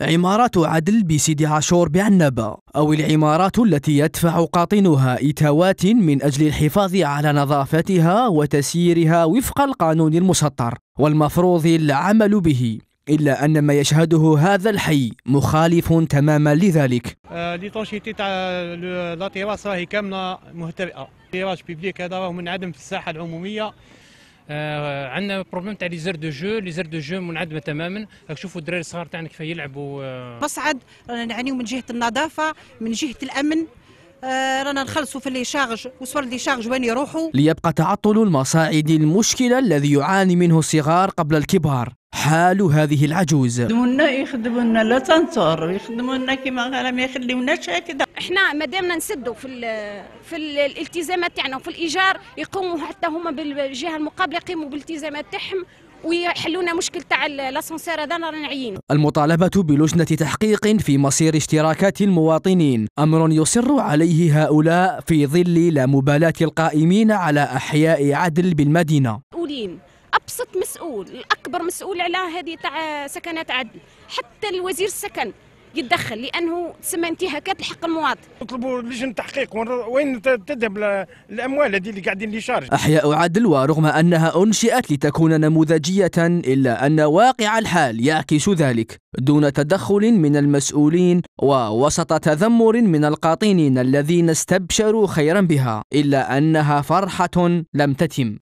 عمارات عدل بسيدي عاشور بعنابة أو العمارات التي يدفع قاطنها إتاوات من أجل الحفاظ على نظافتها وتسييرها وفق القانون المسطر والمفروض العمل به إلا أن ما يشهده هذا الحي مخالف تماما لذلك. l'étanchéité تاع لا راهي كاملة مهترئة. éclairage public هذا راه منعدم في الساحة العمومية. عندنا problème تاع les aires de jeux. les aires de jeux منعدمة تماما. راك تشوفوا الدراري الصغار تاعنا كيف يلعبوا آه. مصعد رانا نعانيو من جهة النظافة من جهة الأمن. آه رانا نخلصوا في اللي شارج وصور اللي شارج وين يروحوا. ليبقى تعطل المصاعد المشكلة الذي يعاني منه الصغار قبل الكبار. حال هذه العجوز. يخدمونا يخدمونا. لا تنصر يخدمونا كما قال ما يخليوناش هكذا إحنا ما دامنا نسدوا في في الالتزامات تاعنا وفي الإيجار يقوموا حتى هما بالجهة المقابلة يقيموا بالالتزامات تاعهم ويحلونا مشكل تاع لاسانسير هذا رانا نعيين. المطالبة بلجنة تحقيق في مصير اشتراكات المواطنين. أمر يصر عليه هؤلاء في ظل لا مبالاة القائمين على أحياء عدل بالمدينة. مسؤولين أبسط مسؤول الأكبر مسؤول على هذه تاع سكنات عدل حتى الوزير السكن يتدخل لأنه تسمى انتهاكات لحق المواطن. نطلبوا لجنة تحقيق وين تذهب الأموال هذه اللي قاعدين يشارج أحياء عدل ورغم أنها أنشئت لتكون نموذجية إلا أن واقع الحال يعكس ذلك. دون تدخل من المسؤولين ووسط تذمر من القاطنين الذين استبشروا خيرا بها إلا أنها فرحة لم تتم.